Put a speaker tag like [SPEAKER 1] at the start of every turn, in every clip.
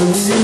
[SPEAKER 1] Música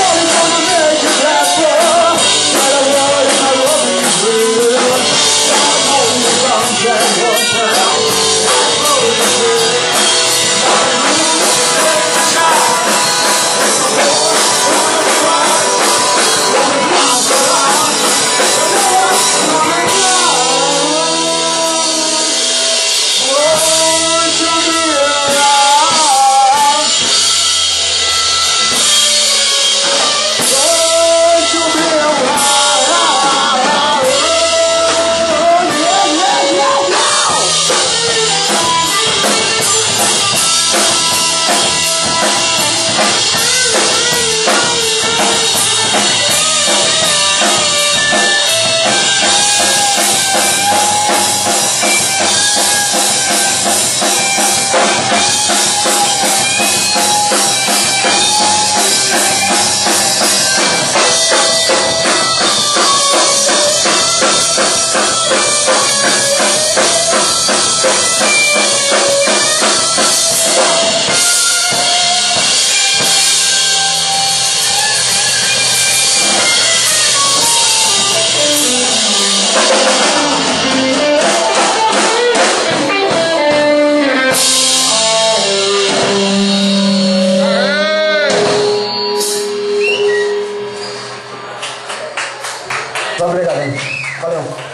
[SPEAKER 1] Muito obrigado. Valeu.